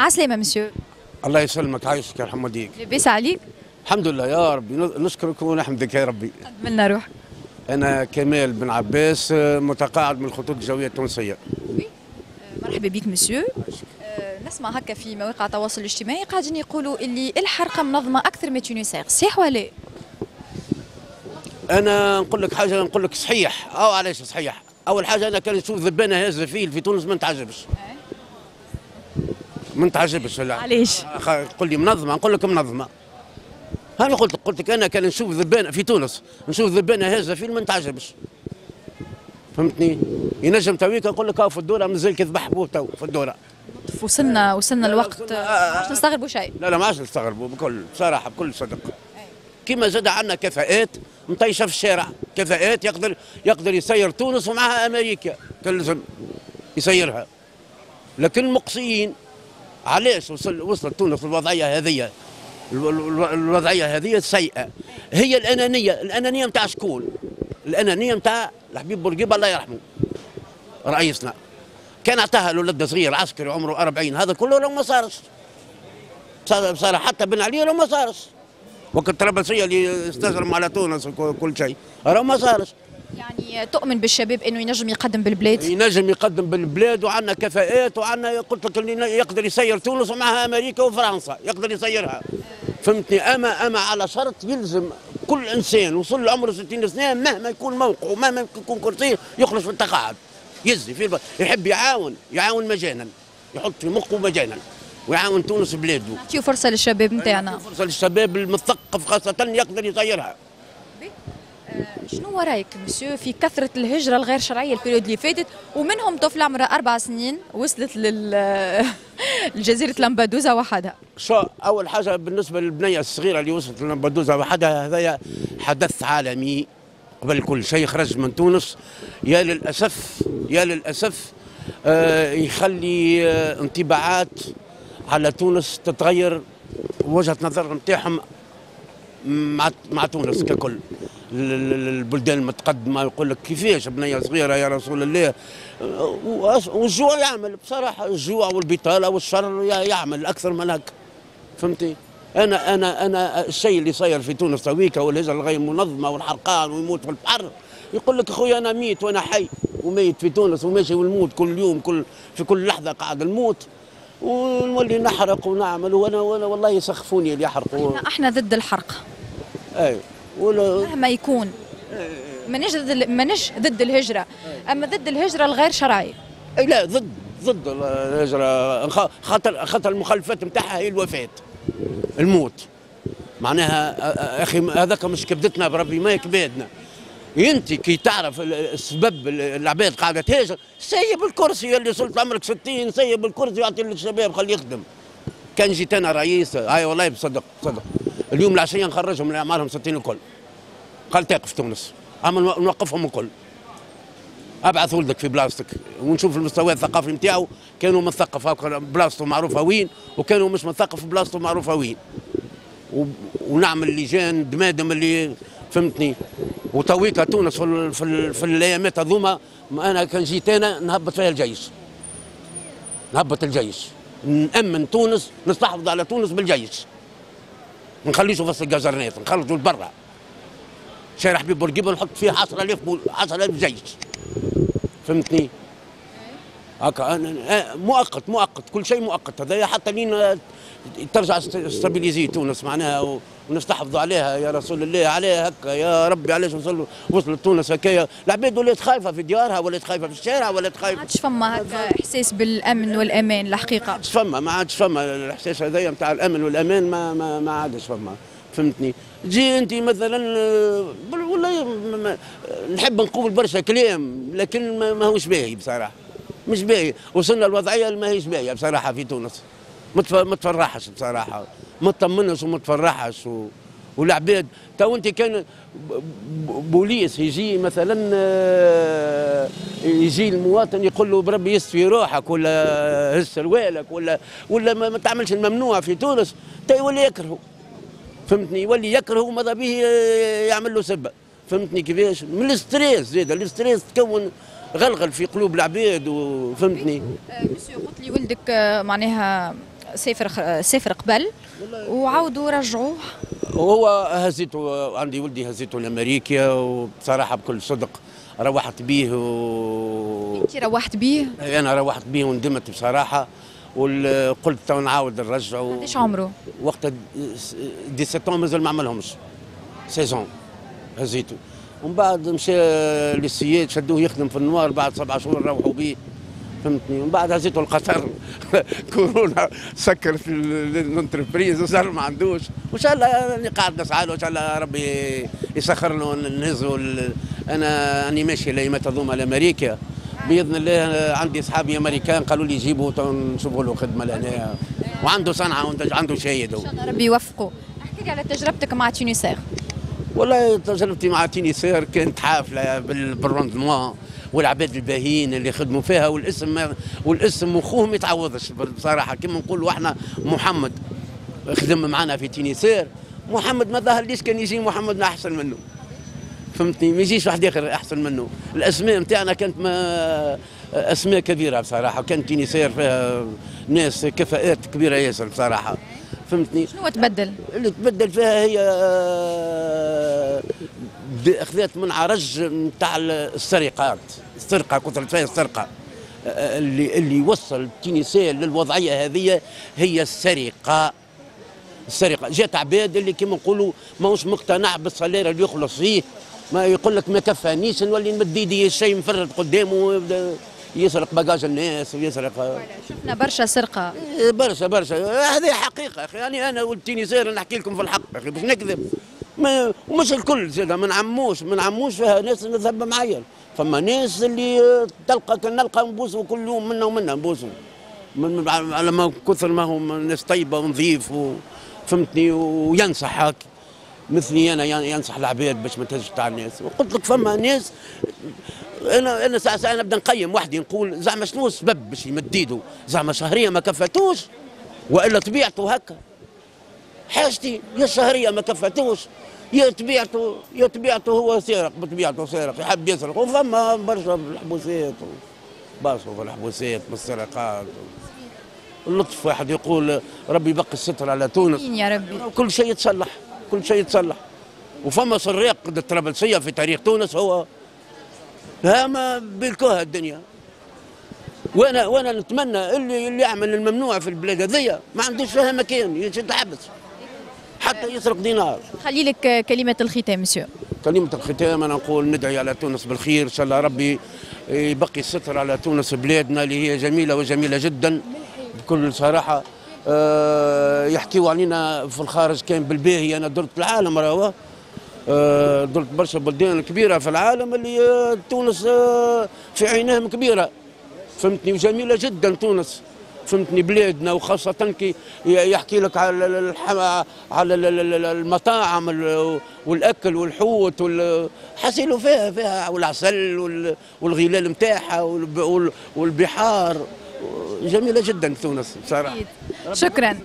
عسلامة مسيو الله يسلمك عايشك يا حمديك لاباس عليك. الحمد لله يا ربي نشكرك ونحمدك يا ربي. منا روح أنا كمال بن عباس متقاعد من الخطوط الجوية التونسية. مرحبا بك مسيو آه، نسمع هكا في مواقع التواصل الاجتماعي قاعدين يقولوا اللي الحرقه منظمة أكثر من Tunisair صحيح ولا أنا نقول لك حاجة نقول لك صحيح. أو علاش صحيح؟ أول حاجة أنا كان نشوف ذبانة هازة فيل في تونس ما نتعجبش. ما نتعجبش لا؟ علاش قول لي منظمة نقول لك منظمة. أنا قلت قلت لك أنا كان نشوف ذبانه في تونس نشوف ذبانه هازه فيل ما نتعجبش فهمتني ينجم تويك نقول لك في الدورة مازال كذبح بوه تو في الدورة. وصلنا وصلنا الوقت. ما عادش نستغربوا شيء. لا لا ما عادش نستغربوا بكل بصراحه بكل صدق. كما زاد عندنا كفاءات مطيشة في الشارع. كفاءات يقدر يقدر يسير تونس ومعها أمريكا. كان لازم يسيرها. لكن المقصيين علاش وصل وصلت تونس الوضعية هذه الو- الو- الوضعية هذه سيئة. هي الانانيه الأنانية نتاع شكون؟ الأنانية نتاع الحبيب بورقيبة الله يرحمه. رئيسنا. كان اعطاها لولد صغير عسكري عمره 40 هذا كله لو ما صارش. صار حتى بن علي لو ما صارش. وقت الطرابلسيه اللي استجرم على تونس وكل شيء راه ما صارش. يعني تؤمن بالشباب إنه ينجم يقدم بالبلاد؟ ينجم يقدم بالبلاد وعندنا كفاءات وعندنا قلت لك اللي يقدر يسير تونس ومعها أمريكا وفرنسا يقدر يسيرها. فهمتني؟ اما أما على شرط يلزم كل إنسان وصل له عمره 60 سنة مهما يكون موقعه مهما يكون كرسيه يخرج في التقاعد. يزي في الب... يحب يعاون يعاون مجانا يحط في مخه مجانا ويعاون تونس بلاده نعطيو فرصة للشباب نتاعنا فرصة للشباب المثقف خاصة يقدر يسيرها. شنو رايك مسيو في كثرة الهجرة الغير شرعية ال période اللي فاتت ومنهم طفل عمره أربع سنين وصلت لل لجزيرة لامبادوزا وحدها. شو أول حاجة بالنسبة للبنية الصغيرة اللي وصلت لمبدوزه وحدها هذا حدث عالمي قبل كل شيء خرج من تونس. يا للأسف يا للأسف آه يخلي آه انطباعات على تونس تتغير. وجهة نظر نتاعهم مع مع تونس ككل ال- ال- البلدان المتقدمة يقول لك كيفاش بنية صغيرة يا رسول الله. والجوع يعمل بصراحة الجوع والبطالة والشر يع- يعمل أكثر من هكا. فهمتي؟ أنا أنا أنا الشيء اللي صاير في تونس تويكا والهجرة الغير منظمه والحرقان ويموت في البحر. يقول لك أخويا أنا ميت وأنا حي وميت في تونس وماشي والموت كل يوم كل في كل لحظة قاعد الموت. ونولي نحرق ونعمل وأنا وأنا والله يسخفوني اللي يحرقوا. إحنا ضد الحرق. أي ولا مهما يكون. مانيش ضد مانيش ضد الهجرة. أما ضد الهجرة الغير شرعية. لا ضد ضد الهجرة. خاطر خاطر المخلفات نتاعها هي الوفاة. الموت. معناها أخي هذاك مش كبدتنا بربي ما كبادنا. انت كي تعرف ال- السبب ال- العباد قاعدة تهاجر سيب الكرسي اللي صرت عمرك 60 سيب الكرسي واعطي للشباب خليه يخدم. كان جيت أنا رئيس هاي والله بصدق صدق اليوم العشيه نخرجهم من اعمارهم 60 الكل. قال تقف تونس عمل نوقفهم الكل. أبعث ولدك في بلاصتك ونشوف المستوى الثقافي نتاعو كانوا مثقف هاكا بلاصته معروفه وين وكانوا مش مثقف بلاصته معروفه وين ونعمل لجان دمادم اللي فهمتني؟ وتويكا تونس في, في, في الأيامات هذوما ما أنا كان جيت أنا نهبط فيها الجيش. نهبط الجيش. نأمن تونس نستحفظ على تونس بالجيش. ما نخليش وسط الجزرنات نخرجوا لبرا. شارع حبيب بورقيبه نحط فيه 10000 بول- 10000 جيش. فهمتني؟ هكا مؤقت مؤقت كل شيء مؤقت. هذا حتى لين ترجع stabilisée تونس معناها ونستحفظوا عليها. يا رسول الله عليها هكا. يا ربي علاش وصلوا وصلت تونس هكايا العباد ولات خايفة في ديارها ولات خايفة في الشارع ولات ما خايفه عادش فما هكا إحساس بالأمن والأمان الحقيقة. عادش فما ما عادش فما. الإحساس هذايا نتاع الأمن والأمان ما ما, ما عادش فما. فهمتني؟ جي انت مثلا آه، والله ما- ما- نحب نقول برشا كلام لكن ما ما هوش باهي بصراحة. مش باهي. وصلنا الوضعية اللي ما هيش باهية بصراحة في تونس. ما تف- ما تفرحش بصراحة. ما تطمنش وما تفرحش و... والعباد. تو انت كان بوليس يجي مثلا آه، يجي المواطن يقول له بربي يسفي روحك ولا هز سروالك ولا ولا ما, تعملش الممنوع في تونس. تا يولي يكرهه فهمتني؟ يولي يكرهه ماذا به آه، يعمل له سبه فهمتني كيفاش؟ من ال stress زيد ال stress تكون غلغل في قلوب العباد وفهمتني مسيو قلت لي ولدك آه، معناها سافر سافر قبل وعاودوا رجعوه. وهو هزيته عندي ولدي هزيته لأمريكا وبصراحة بكل صدق روحت بيه و... انت روحت بيه؟ أنا روحت بيه وندمت بصراحة وقلت تو نعاود نرجعه قديش عمره؟ وقتها dix-sept ans مازال ما عملهمش. seize ans هزيته ومن بعد مشى للسياد شدوه يخدم في ال noir بعد سبعة شهور روحوا بيه. فهمتني؟ ومن بعد هزيته القطر. كورونا سكر في ال- ال entreprise وصار ما عندوش. وإن شاء الله اني قاعد نسعى له ان شاء الله ربي يسخر له نهزوا ال- أنا أني ماشي لايمات الظلمه لامريكا بإذن الله عندي أصحابي أمريكان قالوا لي جيبوا نشوفوا له خدمة لهنا وعنده صنعة وعنده شاهد. إن شاء الله ربي يوفقه. أحكي لي على تجربتك مع تونسير. والله تجربتي مع تينيسير كانت حافلة بال- بالروندمون والعباد الباهيين اللي خدموا فيها والاسم والاسم مخوه ما يتعوضش بصراحة. كما نقولوا إحنا محمد خدم معنا في تينيسير محمد ما ظهر ليش كان يجي محمد أحسن منه. فهمتني؟ ما يجيش واحد آخر أحسن منه. الأسماء نتاعنا كانت ما أسماء كبيرة بصراحة. كانت تينيسير فيها ناس كفاءات كبيرة ياسر بصراحة. فهمتني؟ شنو تبدل؟ اللي تبدل فيها هي آه، أخذت من عرج نتاع السرقات. السرقة كثرت فيها السرقة. اللي اللي يوصل التونسية للوضعية هذه هي السرقة. السرقة. جات عباد اللي كما نقولوا ماهوش مقتنع بالصلير اللي يخلص فيه. ما يقول لك ما كفانيش نولي نمد ايدي الشيء مفرد قدامه يسرق بقاج الناس ويسرق. شفنا برشا سرقة. برشا برشا. هذه حقيقة أخي. يعني أنا والتينيزير نحكي لكم في الحق أخي باش نكذب. ما ومش الكل زاد ما نعموش ما نعموش فيها ناس نذهب معايا. فما ناس اللي تلقى كان نلقى نبوسوا كل يوم منا ومنا نبوسوا من على ما كثر ما هم ناس طيبة ونظيف فهمتني وينصح هاك. مثلي أنا ين- ينصح العباد باش ما تهزش تاع الناس. وقلت لك فما ناس أنا أنا ساعه ساعة نبدأ نقيم وحدي نقول زعما شنو السبب باش يمد ايده زعما شهرية ما كفتوش وإلا طبيعته هكا. حاجتي يا الشهريه ما كفتوش يا طبيعته يا طبيعته هو سارق بطبيعته سارق يحب يسرق. وفما برشا في الحبوسات برشا في الحبوسات من السرقات. اللطف واحد يقول ربي يبقي الستر على تونس. يا ربي. كل شيء يتصلح كل شيء يتصلح وفما سراق الطرابلسيه في تاريخ تونس هو ها ما بالكوها الدنيا. وأنا وأنا نتمنى اللي اللي يعمل الممنوع في البلاد هذيا ما عندوش فيها مكان يتحبس. حتى يسرق دينار. خلي لك كلمة الختام مسيو. كلمة الختام أنا نقول ندعي على تونس بالخير إن شاء الله ربي يبقي الستر على تونس بلادنا اللي هي جميلة وجميلة جدا. بكل صراحة آه، يحكيوا علينا في الخارج كان بالباهي. أنا درت العالم راهو. آه، درت برشا بلدان كبيرة في العالم اللي آه، تونس آه، في عينهم كبيرة. فهمتني؟ وجميلة جدا تونس. فهمتني بلادنا وخاصة كي يحكي لك على الح- على ال- ال- ال- المطاعم ال- والأكل والحوت وال- فيها فيها والعسل وال- والغلال نتاعها والب- وال- والبحار. جميلة جدا تونس بصراحة شكرا.